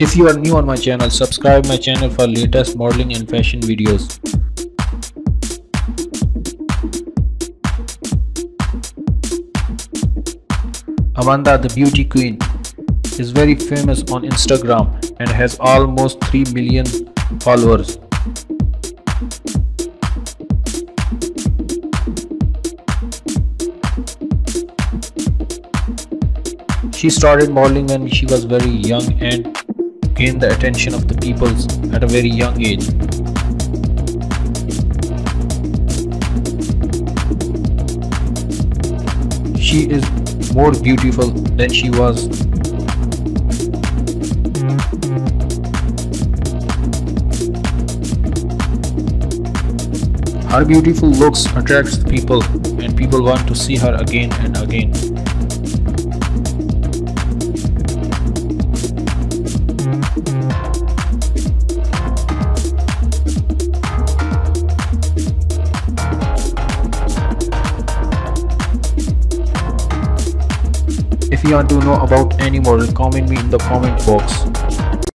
If you are new on my channel, subscribe my channel for latest modeling and fashion videos. Amanda the beauty queen is very famous on Instagram and has almost 3 million followers. She started modeling when she was very young and gained the attention of the people at a very young age. She is more beautiful than she was. Her beautiful looks attracts people and people want to see her again and again. If you want to know about any model, comment me in the comment box.